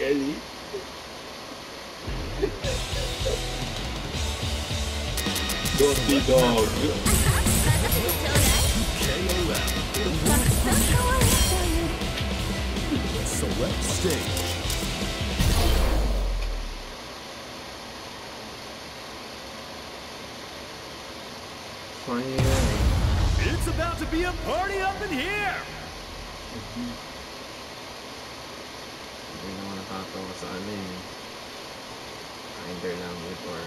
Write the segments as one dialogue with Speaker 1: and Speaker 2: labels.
Speaker 1: Kelly. Naughty dog.
Speaker 2: Select stage.
Speaker 1: Funny.
Speaker 2: It's about to be a party up in here!
Speaker 1: Sa ano eh. Either language or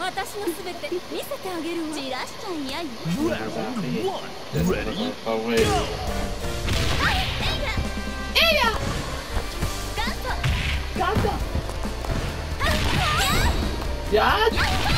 Speaker 3: 私のすべて見せてあげるわじらしちゃいやいや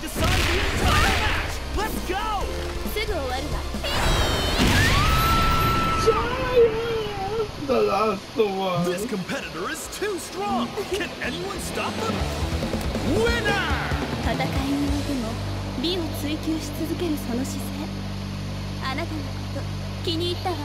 Speaker 2: This move might decide the entire match. Let's go!
Speaker 3: すぐ終わるわ
Speaker 1: The Last of
Speaker 2: This competitor is too strong. Can anyone stop him? Winner!
Speaker 3: 戦いにおいても美を追求し続けるその姿勢あなたのこと気に入ったわ